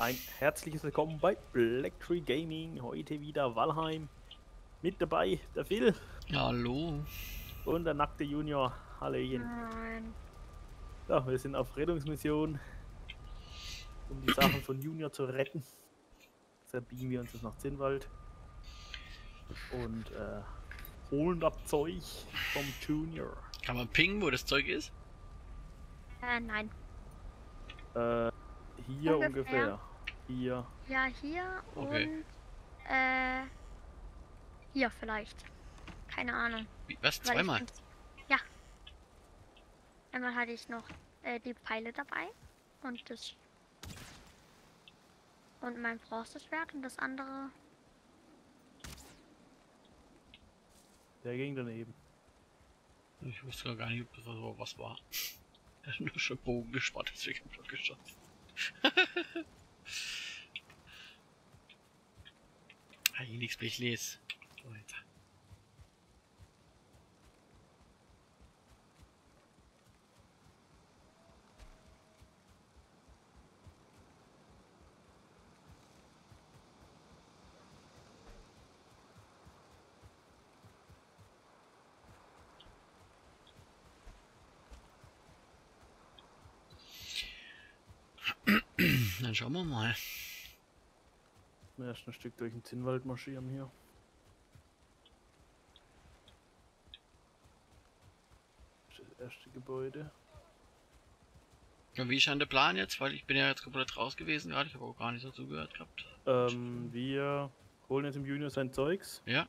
Ein herzliches Willkommen bei Black Tree Gaming. Heute wieder Valheim. Mit dabei der Phil Hallo. und der nackte Junior. Hallöchen. Nein. Ja, wir sind auf Rettungsmission, um die Sachen von Junior zu retten. Deshalb biegen wir uns jetzt nach Zinnwald und äh, holen das Zeug vom Junior. Kann man pingen, wo das Zeug ist? Äh, nein. Äh, hier Ungefähr. ungefähr. Hier. Ja, hier Okay. und äh, hier vielleicht. Keine Ahnung. Wie, was? weil Zweimal? Ja. Einmal hatte ich noch äh, die Pfeile dabei und das und mein Bronzeschwert und das andere. Der ging daneben. Ich wusste gar nicht, ob das so was war. Er hat nur schon Bogen gespart, deswegen hab ich geschossen. ah, hier nichts ich lese. Alter. Dann schauen wir mal. Erst ein Stück durch den Zinnwald marschieren hier. Das erste Gebäude. Ja, wie ist denn der Plan jetzt? Weil ich bin ja jetzt komplett raus gewesen gerade. Ich habe auch gar nicht so zugehört gehabt. Ähm, wir holen jetzt im Junior sein Zeugs Ja,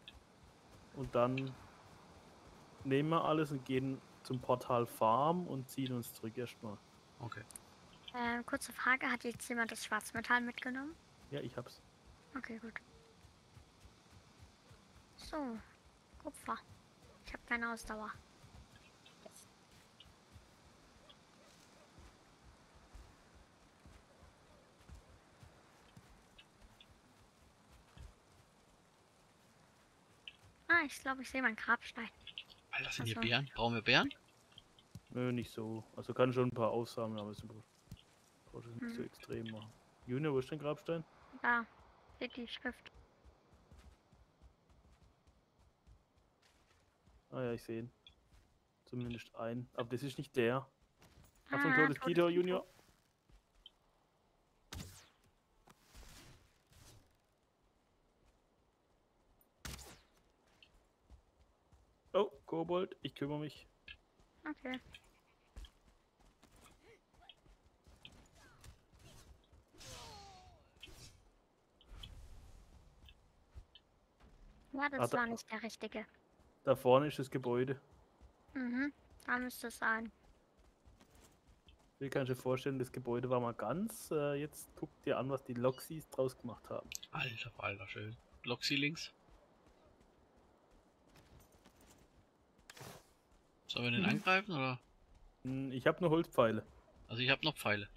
und dann nehmen wir alles und gehen zum Portal Farm und ziehen uns zurück erstmal. okay. Äh, kurze Frage, hat jetzt jemand das Schwarzmetall mitgenommen? Ja, ich hab's. Okay, gut. So, Kupfer. Ich habe keine Ausdauer. Ah, ich glaube, ich sehe meinen Grabstein. Alter, sind hier Ach so. Bären? Brauchen wir Bären? Nö, nicht so. Also kann schon ein paar aussammeln, aber es ist braucht nicht so Mhm. extrem machen. Junior, wo ist dein Grabstein? Da steht die Schrift. Ah ja, ich sehe ihn. Zumindest ein. Aber das ist nicht der. Achtung, Ah, Kito, Kito. Junior. Oh, Kobold, ich kümmere mich. Okay. Ja, das Warte. war nicht der richtige. Da vorne ist das Gebäude. Mhm, da müsste es sein. Wie kannst du dir vorstellen, das Gebäude war mal ganz. Äh, jetzt guck dir an, was die Loxis draus gemacht haben. Alter, Alter, schön. Loxi links. Sollen wir den Mhm. angreifen oder? Hm, Ich habe nur Holzpfeile. Also ich habe noch Pfeile.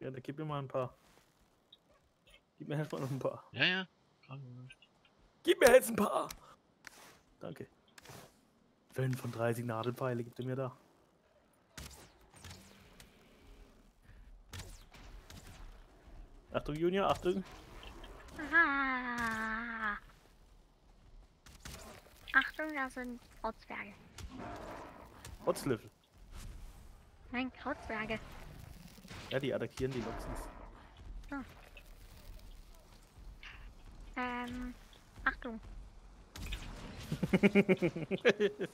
Ja, da gib mir mal ein paar. Gib mir erstmal noch ein paar. Ja, ja. Kann- Gib mir jetzt ein paar! Danke. 35 Nadelpfeile gibt er mir da. Achtung, Junior, Achtung. Ah. Achtung, da sind Krautzwerge. Rotzlöffel. Nein, Krautzwerge. Ja, die attackieren die Loxis. Ähm, Achtung.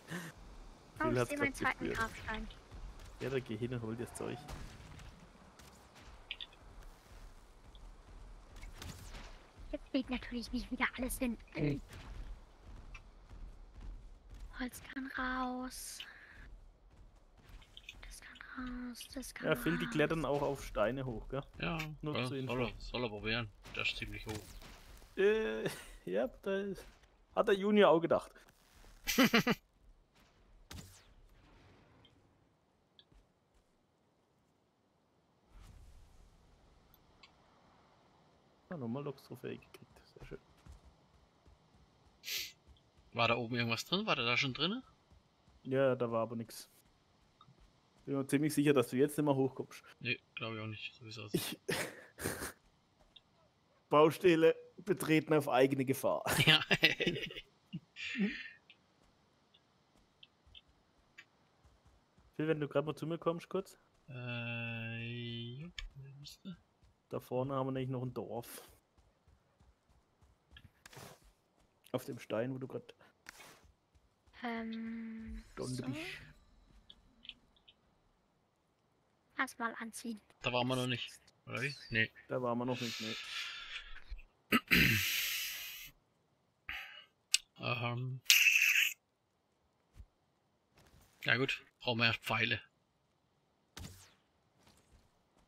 Oh, ich sehe meinen zweiten. Grabstein. Ja, da geh hin und hol dir das Zeug. Jetzt geht natürlich nicht wieder alles hin. Holz kann raus. Das kann raus, das kann Ja, Phil, die klettern auch auf Steine hoch, gell? Ja, Nur ja soll, er, soll er probieren. Der ist ziemlich hoch. Äh, ja, da ist, hat der Junior auch gedacht. Ah, nochmal Loks-Trophäe gekriegt. Sehr schön. War da oben irgendwas drin? War der da schon drin? Ja, da war aber nix. Bin mir ziemlich sicher, dass du jetzt nicht mehr hochkommst. Nee, glaube ich auch nicht. So wie es aussieht. Baustelle betreten auf eigene Gefahr. Ja. Phil, wenn du gerade mal zu mir kommst, kurz. äh, müsste. Da vorne haben wir nämlich noch ein Dorf. Auf dem Stein, wo du gerade Ähm, so. Erstmal anziehen. Da waren wir noch nicht. Oder wie? Nee. Da waren wir noch nicht. Ne. Ähm. Ja gut, brauchen wir erst Pfeile.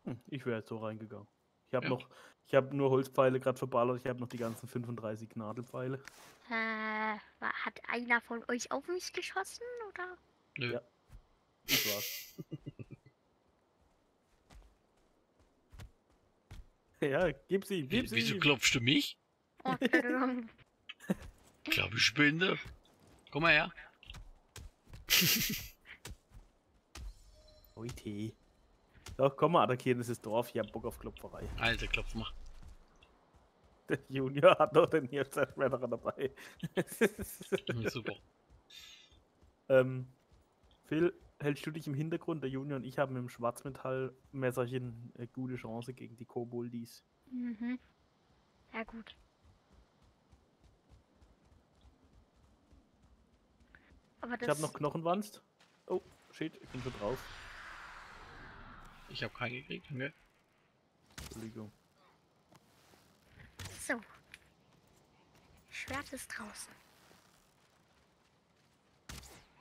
Hm, ich wäre jetzt so reingegangen. Ich habe Ja. noch, ich habe nur Holzpfeile gerade verballert. Ich habe noch die ganzen 35 Nadelpfeile. Äh, hat einer von euch auf mich geschossen, oder? Nö. Ja. Das war's. ja, gib sie, gib sie. wieso klopfst du mich? Oh, Entschuldigung. Ich glaube, ich spinde. Komm mal her. Oite. Doch, komm mal attackieren dieses Dorf. Ich hab Bock auf Klopferei. Alter, klopf mal. Der Junior hat doch den hier Zerschmetterer dabei. Super. ähm, Phil, hältst du dich im Hintergrund? Der Junior und ich haben mit dem Schwarzmetallmesserchen eine gute Chance gegen die Koboldis. mhm. Ja, gut. Aber das Ich habe noch Knochenwanst. Oh, shit, ich bin schon drauf. Ich habe keinen gekriegt. Ne? Entschuldigung. so. Schwert ist draußen.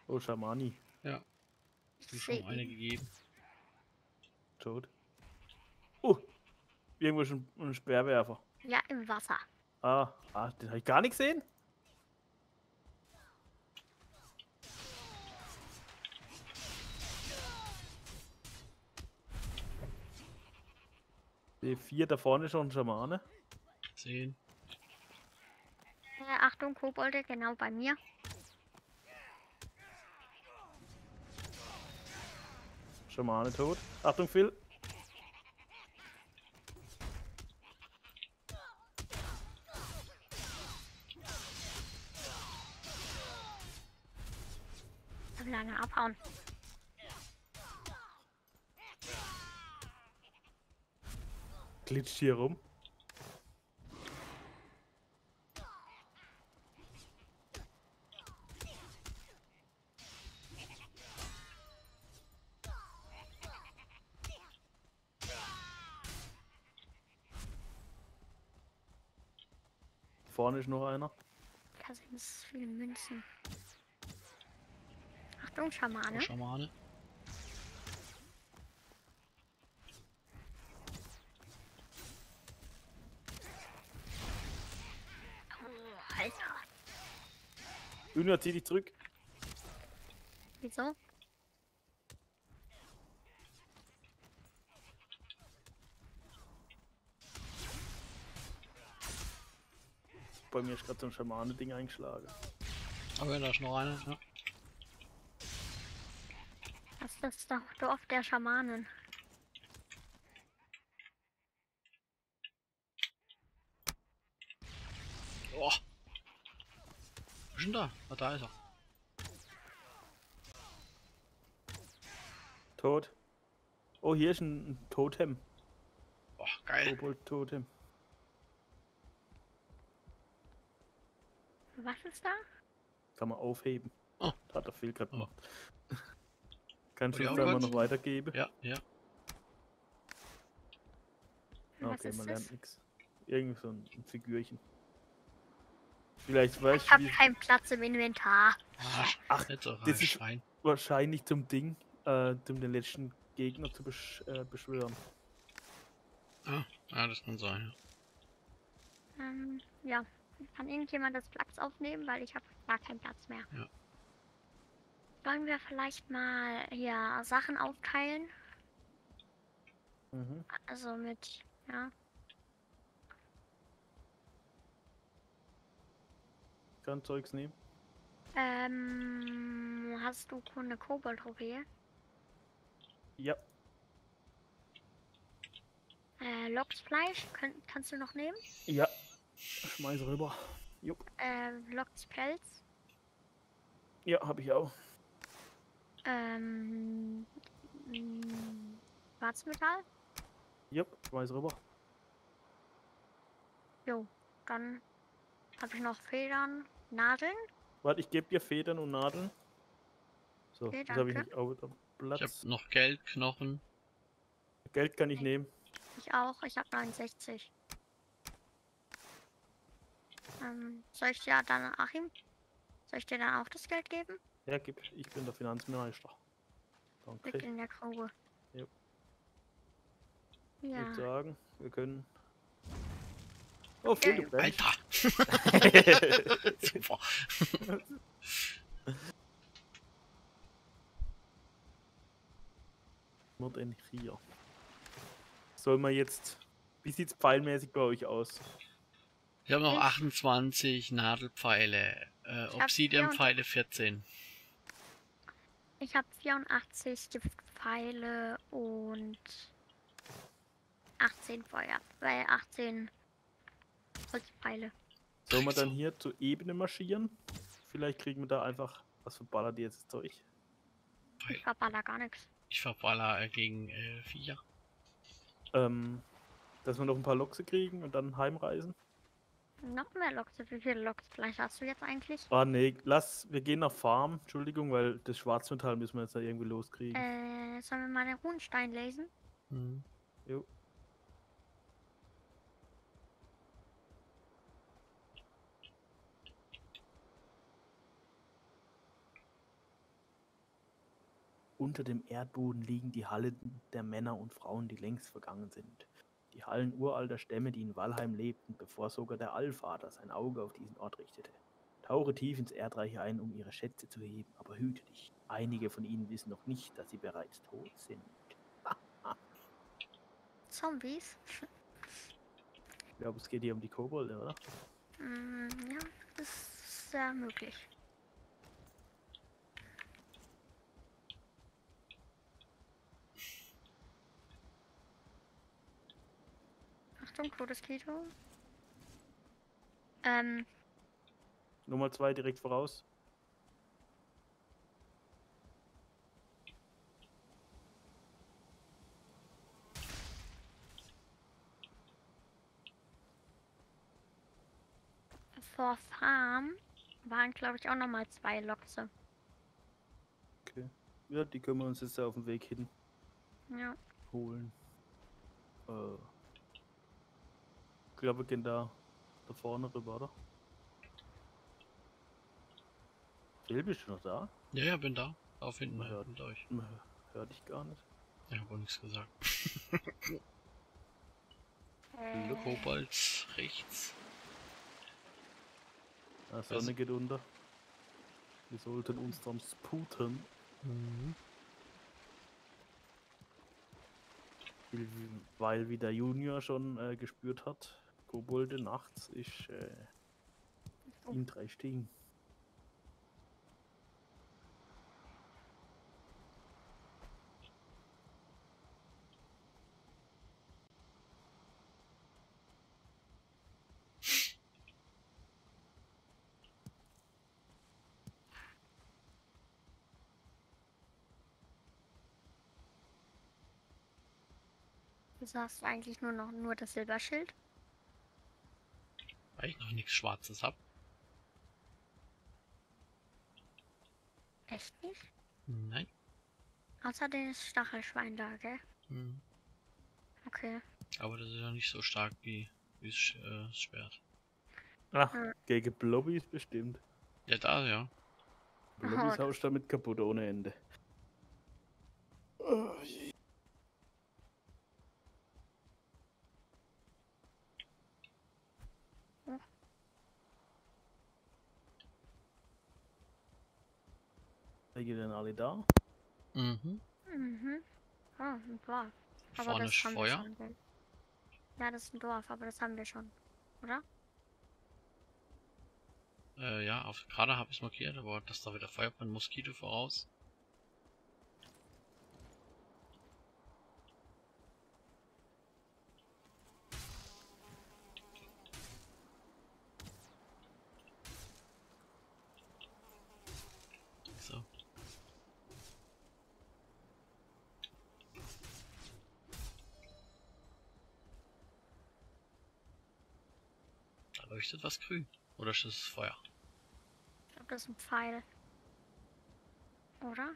Oh, Schamani. Ja, Sehe schon eine gegeben. Tot. Oh, irgendwo ist ein, Speerwerfer. Ja, im Wasser. Ah, ah, den habe ich gar nicht gesehen. D4, da vorne ein Schamane. Zehn. Äh, Achtung, Kobolde, genau bei mir. Schamane tot. Achtung, Phil. Lange abhauen. Glitscht hier rum. Vorne ist noch einer. Da sind es viele Münzen. Achtung, Schamane. Schamane. Oh, Alter. Junior, zieh dich zurück. Wieso? Bei mir ist gerade so ein Schamane-Ding eingeschlagen. Aber da ist noch einer. Ja. Das ist das doch Dorf der Schamanen. Oh. Was ist denn da? Ah, da ist er. Tot. Oh, hier ist ein ein Totem. Oh, geil. Kobold-Totem. Was ist da? Kann man aufheben. Oh. Hat er viel gerade Oh. gemacht. Kannst du uns da mal gut. noch weitergeben? Ja, ja. Was okay, ist man lernt nichts. Irgend so ein, Figürchen. Vielleicht Ich weißt habe keinen Platz im Inventar. Ah, Ach, nicht so rein, das ist- Schwein. wahrscheinlich zum Ding, äh, um den letzten Gegner zu besch äh, beschwören. Ah, ja, das kann sein. Ähm, ja. Kann irgendjemand das Platz aufnehmen, weil ich habe gar keinen Platz mehr. Ja. Wollen wir vielleicht mal hier Sachen aufteilen? Mhm. Also mit, ja. Kann Zeugs nehmen. Ähm, hast du eine Kobold-Trophäe? Ja, Äh, Loksfleisch könnt, kannst du noch nehmen? Ja. Schmeiß rüber. Jupp. Äh, Lokspelz. Ja, habe ich auch. Ähm, mh, Schwarzmetall. Jupp, schmeiß rüber. Jo, dann habe ich noch Federn, Nadeln. Warte, ich gebe dir Federn und Nadeln. So, Okay, das habe ich nicht auch wieder Ich Platz. habe noch Geld, Knochen. Geld kann ich nehmen. Ich auch, ich habe 69. Ähm, soll ich dir dann, Achim? Soll ich dir dann auch das Geld geben? Ja, gib. Ich bin der Finanzminister. Danke. in der Grube. Jo. Ich Ja. würde sagen, wir können. Oh, du brennst. Alter! Super. Nur denn hier. Soll man jetzt. Wie sieht's pfeilmäßig bei euch aus? Ich habe noch Ich- 28 Nadelpfeile. Äh, Obsidianpfeile 14. Ich habe 84 Giftpfeile und 18 Feuer. Weil 18 Holzpfeile. Sollen wir dann hier zur Ebene marschieren? Vielleicht kriegen wir da einfach. Was verballert ihr jetzt Zeug? Ich verballer gar nichts. Ich verballer äh, gegen äh, Viecher. Ähm, dass wir noch ein paar Lokse kriegen und dann heimreisen? Noch mehr Loks. Wie viele Loks vielleicht hast du jetzt eigentlich? Ah, nee, lass. Wir gehen nach Farm. Entschuldigung, weil das Schwarzmetall müssen wir jetzt da irgendwie loskriegen. Äh, sollen wir mal den Runenstein lesen? Mhm. Jo. Unter dem Erdboden liegen die Hallen der Männer und Frauen, die längst vergangen sind. Die Hallen uralter Stämme, die in Walheim lebten, bevor sogar der Allvater sein Auge auf diesen Ort richtete. Tauche tief ins Erdreich ein, um ihre Schätze zu heben, aber hüte dich. Einige von ihnen wissen noch nicht, dass sie bereits tot sind. Zombies? Ich glaube, es geht hier um die Kobolde, oder? Mm, ja, das ist sehr möglich. Achtung, totes Kito. Ähm, Nummer zwei direkt voraus. vor Farm waren, glaube ich, auch nochmal zwei Lokse. Okay. Ja, die können wir uns jetzt auf dem Weg hin Ja. holen. Äh. Ich glaube, wir gehen da, da vorne rüber, oder? Phil, bist du noch da? Ja, ja, bin da. Auf hinten, Ja. hinter euch. Hm, Hör dich gar nicht. Ja, hab auch nichts gesagt. Äh, Kobolds rechts. Ah, Sonne geht unter. Wir sollten uns dann sputen. Weil- Weil wie der Junior schon äh, gespürt hat, Kobolde nachts ist äh, in drei Stiegen. Wieso hast du eigentlich nur noch nur das Silberschild? Weil ich noch nichts Schwarzes hab. Echt nicht? Nein. Außer das Stachelschwein da, gell? Mhm. Okay. Aber das ist ja nicht so stark wie, wie das Sch- äh, das Schwert. Ach, Hm. gegen Blobbys bestimmt. Ja, da, ja. Blobbys das- haust damit kaputt ohne Ende. Oh, je. Seid ihr denn alle da? Mhm. Mhm. Oh, ein Dorf. Aber Vorne das ist haben Feuer. wir schon. Ja, das ist ein Dorf, aber das haben wir schon. Oder? Äh, ja, auf, gerade habe ich markiert, aber dass da wieder Feuer brennt, Moskito voraus. Leuchtet was grün. Oder ist das Feuer? Ich glaube, das ist ein Pfeil. Oder?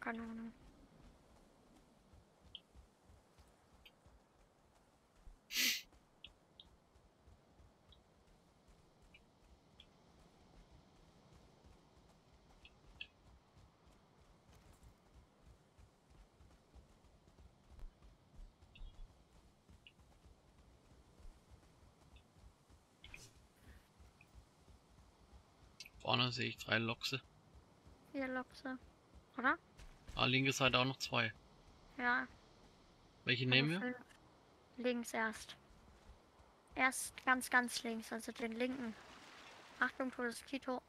Keine Ahnung. Vorne sehe ich drei Lokse. Hier Lokse. Oder? Ah, linke Seite auch noch zwei. Ja. Welche also nehmen wir? Links erst. Erst ganz, ganz links, also den linken. Achtung, totes Kito.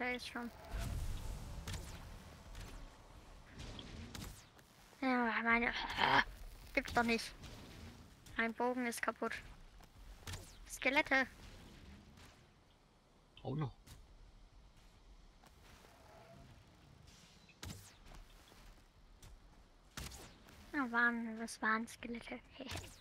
Der ist schon. Ja, meine. Gibt's doch nicht. Mein Bogen ist kaputt. Skelette. Oh no. Ja, waren, was waren Skelette?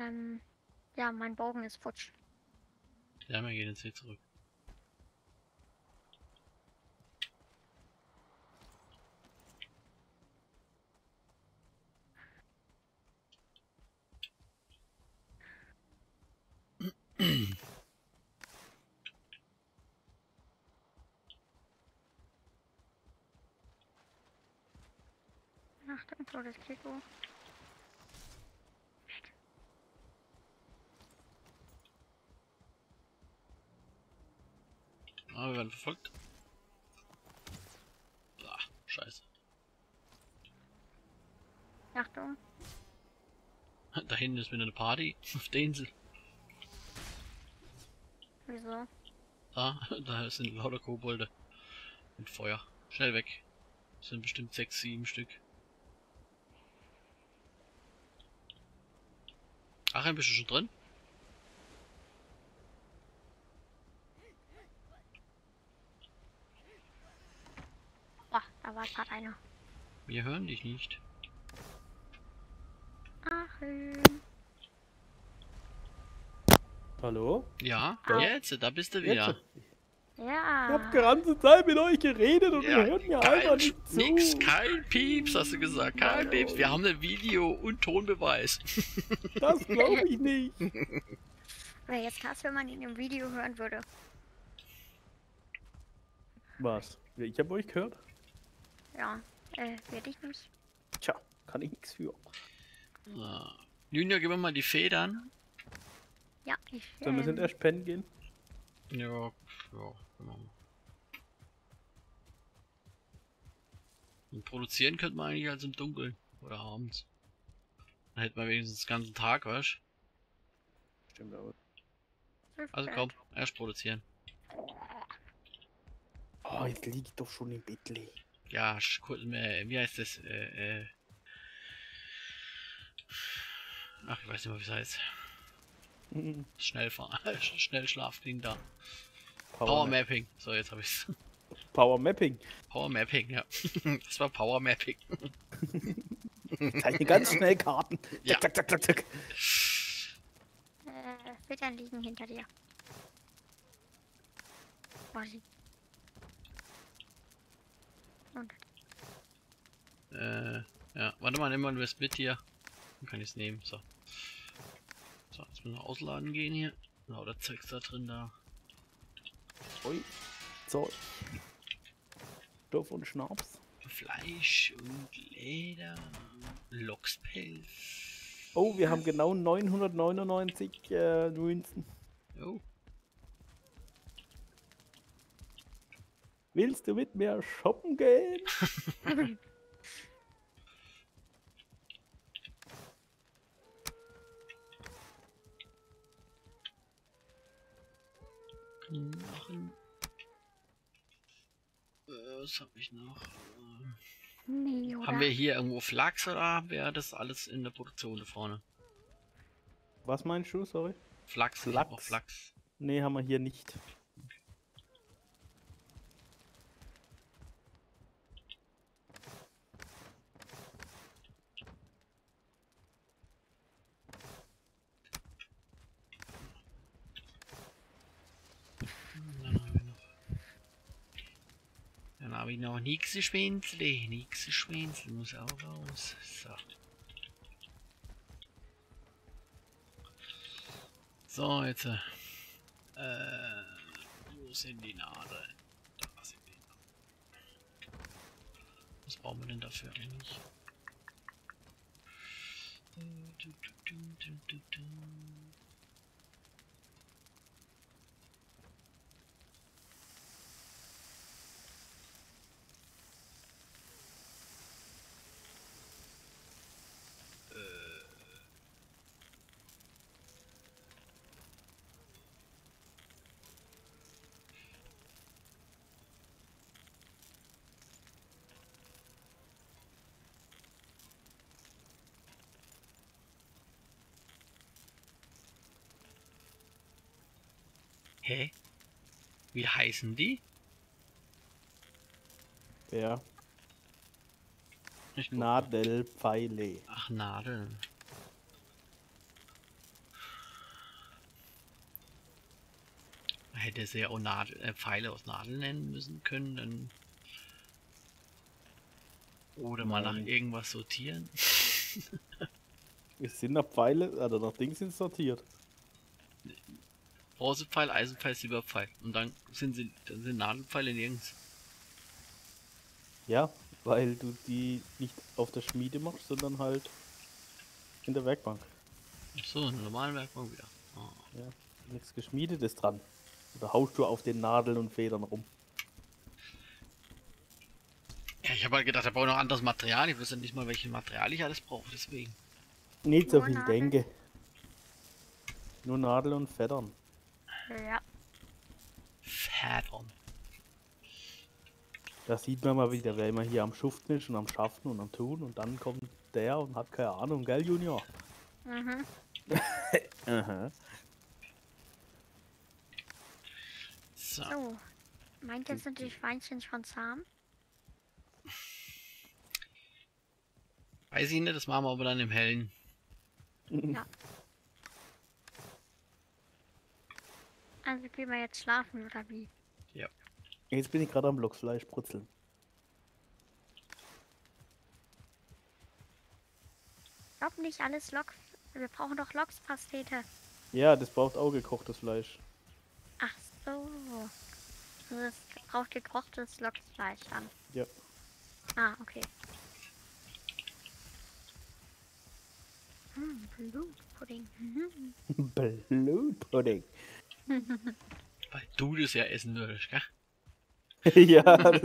ähm, ja, mein Bogen ist futsch. Ja, wir gehen jetzt hier zurück. Achtung, totes Kiko. Ah, wir werden verfolgt. Ah, scheiße. Achtung. Da hinten ist wieder eine Party auf der Insel. Wieso? Da, da sind lauter Kobolde. Mit Feuer. Schnell weg. Das sind bestimmt sechs, sieben Stück. Ach, ein bisschen schon drin? Boah, da war gerade einer. Wir hören dich nicht. Achim. Hallo? Ja, Au. jetzt, da bist du wieder. Jetzt? Ich Ja. hab die ganze Zeit mit euch geredet und Ja, ihr hört mir einfach kein, nicht zu. nix, kein Pieps, hast du gesagt. Kein Nein, Pieps. Wir haben ein Video- und Tonbeweis. Das glaube ich nicht. Wäre jetzt krass, wenn man ihn im Video hören würde. Was? Ich habe euch gehört? Ja. Äh, werde ich nicht. Tja, kann ich nichts für. Ah. Junior, gib mir mal die Federn. Ja, ich. Sollen wir ähm, sind erst pennen gehen? Ja, ja, genau. Und produzieren könnte man eigentlich als im Dunkeln oder abends. Dann hätten wir wenigstens den ganzen Tag, weißt Stimmt aber. Also komm, erst produzieren. Oh, jetzt liege ich doch schon im Bettli. Ja, wie heißt das? Äh, äh. Ach, ich weiß nicht mehr, wie es heißt. Mhm. Schnellfahren, Schnellschlafding da. Power, Power Map. Mapping. So, jetzt habe ich's. Power Mapping. Power Mapping, ja. das war Power Mapping. Zeichne ganz schnell Karten. Ja. Zack, zack, zack, zack. Äh, Filtern liegen hinter dir. Quasi. Und Äh, ja. Warte mal, nimm mal das mit hier. Dann kann ich es nehmen. So. So, jetzt müssen wir ausladen gehen hier. Lauter Zeugs da drin da. Ui. So. Stoff und Schnaps. Fleisch und Leder. Lockspelz. Oh, wir haben genau 999 äh, Münzen. Oh, Willst du mit mir shoppen gehen? Machen. Äh, was habe ich noch? Nee, haben wir hier irgendwo Flachs oder haben wir das alles in der Produktion da vorne? Was meinst du, sorry? Flachs, Flachs? Flachs. Nee, haben wir hier nicht. Dann haben wir noch. Dann habe ich noch nix Schwänzle. Nix Schwänzle muss auch raus. So. So, jetzt. Äh, wo sind die Nadeln? Da sind die Nadeln. Was brauchen wir denn dafür eigentlich? Du, du, du, Wie heißen die? Ja. Nadelpfeile. Ach, Nadeln. Man hätte sie ja auch Nadel, äh, Pfeile aus Nadeln nennen müssen können, dann. Oder mal nach Nein. irgendwas sortieren. Es sind nach Pfeile, also nach Ding sind sortiert. Bronzepfeil, Eisenpfeil, Silberpfeil. Und dann sind sie, dann sind Nadelpfeile nirgends. Ja, weil du die nicht auf der Schmiede machst, sondern halt in der Werkbank. Ach so, eine normale Werkbank wieder. Ah. Ja, nichts Geschmiedetes dran. Oder haust du auf den Nadeln und Federn rum? Ja, ich habe halt gedacht, da brauche ich noch anderes Material. Ich wüsste nicht mal, welches Material ich alles brauche, deswegen. Nicht so viel Nadel? denke. Nur Nadel und Federn. Ja, Federn. Da sieht man mal wieder, wer immer hier am Schuften ist und am Schaffen und am Tun und dann kommt der und hat keine Ahnung, gell, Junior? mhm. Aha. So. So. Meint ihr, sind die Schweinchen schon zahm? Weiß ich nicht, das machen wir aber dann im Hellen. Ja. Also gehen wir jetzt schlafen, oder wie? Jetzt bin ich gerade am Blockfleisch brutzeln. Ich glaube nicht alles Lok. Wir brauchen doch Lokspastete. Ja, das braucht auch gekochtes Fleisch. Ach so. Also es braucht gekochtes Loksfleisch dann. Ja. Ah, okay. Hm, Blutpudding. Mhm. Blutpudding. Weil du das ja essen würdest, gell? ja, das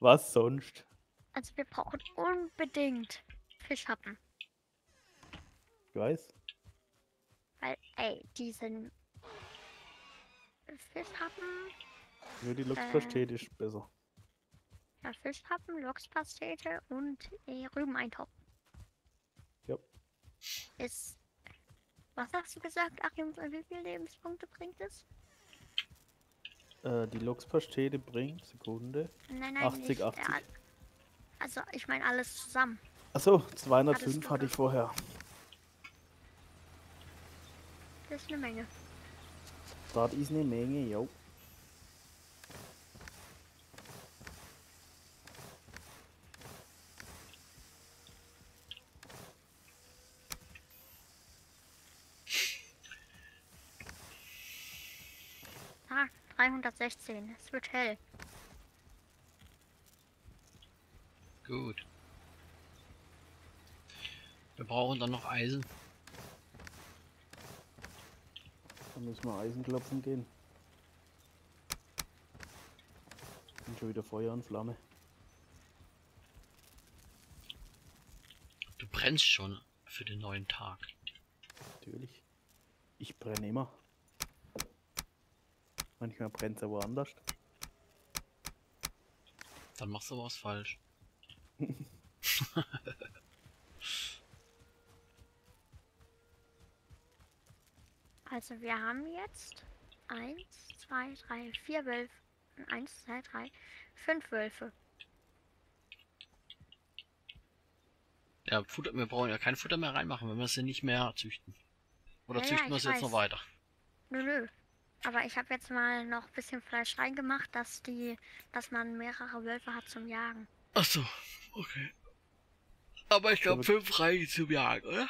was sonst? Also wir brauchen unbedingt Fischhappen. Ich weiß. Weil, ey, die sind Fischhappen, Nur die Äh. Luxpastete ist besser. ja, Fischhappen, Lokspastete und äh, Rübeneintopf. Ja. Ist. Was hast du gesagt, Achim? Wie viele Lebenspunkte bringt es? Äh, die Luxpastete bringt, Sekunde. Nein, nein, 80, nicht, äh, 80. all- Also, ich meine alles zusammen. Achso, Alles 205 gut, hatte ich vorher. Das ist eine Menge. Das ist eine Menge, jo. Ah, 316. Es wird hell. Gut. Wir brauchen dann noch Eisen. Da müssen wir Eisen klopfen gehen. schon wieder Feuer und Flamme. Du brennst schon für den neuen Tag. Natürlich. Ich brenne immer. Manchmal brennt es aber anders. Dann machst du was falsch. Also wir haben jetzt eins, zwei, drei, vier Wölfe. Eins, zwei, drei, fünf Wölfe. Ja, Futter, wir brauchen ja kein Futter mehr reinmachen, wenn wir sie nicht mehr züchten. Oder Ja, ja, züchten wir ich sie jetzt noch weiter? Nö, nö. Aber ich habe jetzt mal noch ein bisschen Fleisch reingemacht, dass die, dass man mehrere Wölfe hat zum Jagen. Ach so, okay. Aber ich glaube, fünf reichen zum Jagen, oder?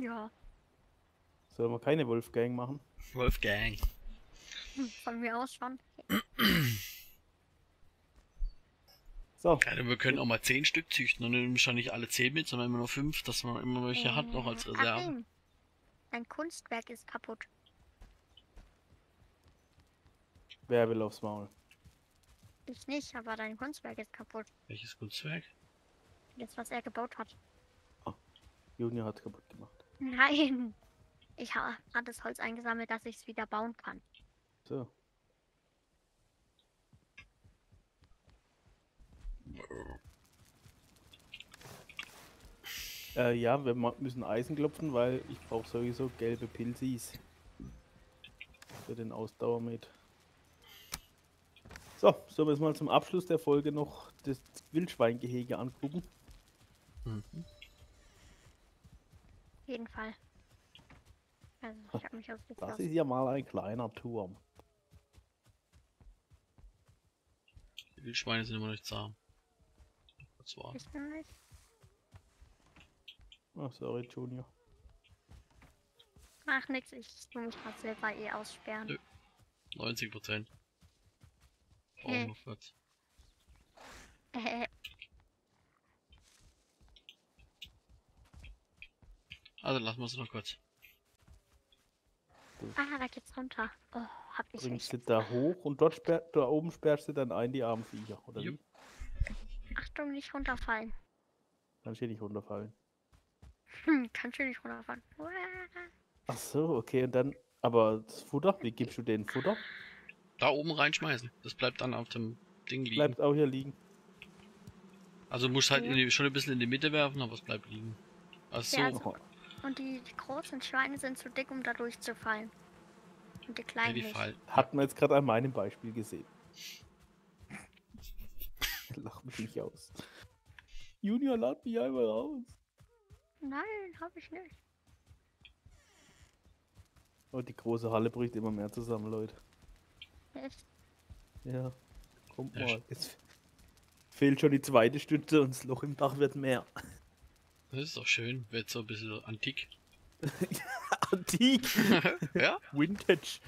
Ja, Sollen wir keine Wolfgang machen? Wolfgang. von mir aus schon. So, Ja, wir können auch mal zehn Stück züchten und dann nehmen wir schon nicht alle zehn mit, sondern immer nur fünf, dass man immer welche hat noch als Reserve. Achim, Dein Kunstwerk ist kaputt. Wer will aufs Maul? Ich nicht, aber dein Kunstwerk ist kaputt. Welches Kunstwerk? Das, was er gebaut hat. Junior hat kaputt gemacht. Nein! Ich habe das Holz eingesammelt, dass ich es wieder bauen kann. So. Äh, ja, wir müssen Eisen klopfen, weil ich brauche sowieso gelbe Pilzis. Für den Ausdauermet. So, sollen wir jetzt mal zum Abschluss der Folge noch das Wildschweingehege angucken? Mhm. Auf jeden Fall. Also, ich habe mich die Das ist ja mal ein kleiner Turm. Die Wildschweine sind immer noch nicht zahm. Das war. Ach, sorry, Junior. Ach, nix, ich tu mich gerade selber eh aussperren. Nö. 90 Prozent. Wir kurz. Äh, Also lassen wir es noch kurz. ah, da geht's runter. Oh, hab ich Bringst nicht. du da hoch und dort sperr, da oben sperrst du dann ein die armen Viecher, oder Jupp. wie? Achtung, nicht runterfallen. Kannst du hier nicht runterfallen. Hm, kannst du nicht runterfallen. Ach so, okay, und dann, aber das Futter, wie gibst du denen Futter? Da oben reinschmeißen. Das bleibt dann auf dem Ding liegen. Bleibt auch hier liegen. Also musst halt Ja. in die, schon ein bisschen in die Mitte werfen, aber es bleibt liegen. Also so, Ja, also- Und die, die großen Schweine sind zu dick, um da durchzufallen. Und die ja, kleinen die nicht. Hat man jetzt gerade an meinem Beispiel gesehen. Lach mich nicht aus. Junior, lad mich einmal raus. Nein, hab ich nicht. Oh, die große Halle bricht immer mehr zusammen, Leute. Ja, kommt mal. Jetzt fehlt schon die zweite Stütze und das Loch im Dach wird mehr. Das ist doch schön. Wird so ein bisschen antik. Antik. ja? Vintage.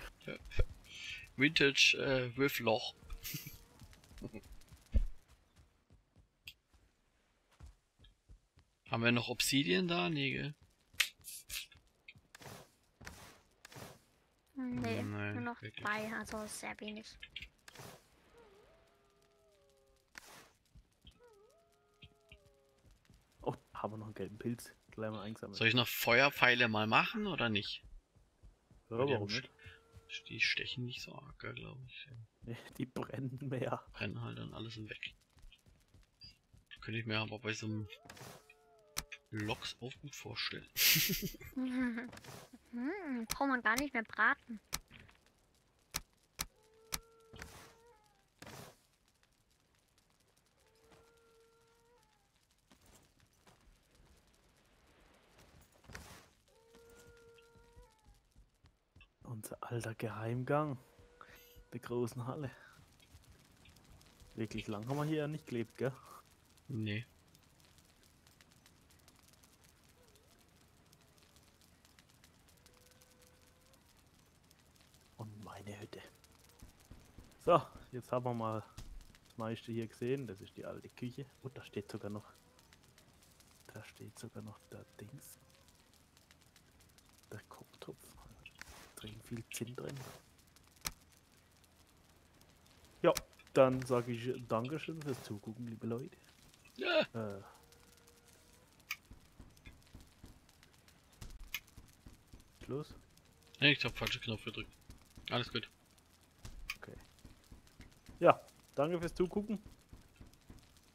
Vintage äh, Würfelloch. Haben wir noch Obsidian da? Nee, gell? Nee, Nein, nur noch wirklich. zwei, also sehr wenig. Oh, haben wir noch einen gelben Pilz. Gleich mal eingesammelt. Soll ich noch Feuerpfeile mal machen oder nicht? ja, warum nicht? st- Die stechen nicht so arg, glaube ich. Die brennen mehr. Brennen halt dann alles weg. Könnte ich mir aber bei so einem Loks auch gut vorstellen. hm, braucht man gar nicht mehr braten. Alter Geheimgang. Der großen Halle. Wirklich lang haben wir hier ja nicht gelebt, gell? Nee. Und meine Hütte. So, jetzt haben wir mal das meiste hier gesehen. Das ist die alte Küche. Und da steht sogar noch. Da steht sogar noch der Dings. Der Kochtopf. Viel Zinn drin. Ja, Dann sage ich Dankeschön fürs Zugucken, liebe Leute. Ja. Äh, Schluss. Nee, ich hab falsche Knopf gedrückt. Alles gut. Ja, danke fürs Zugucken.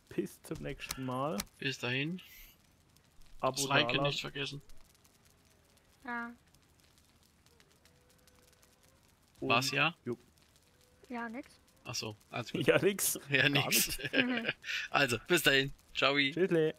Bis zum nächsten Mal. Bis dahin. Abo Das Like dalassen. nicht vergessen. Ja, Und- Was ja? ja, nix. Achso, alles gut. Ja, nix. Ja, nix. Also, bis dahin. Ciao. Tschüssle.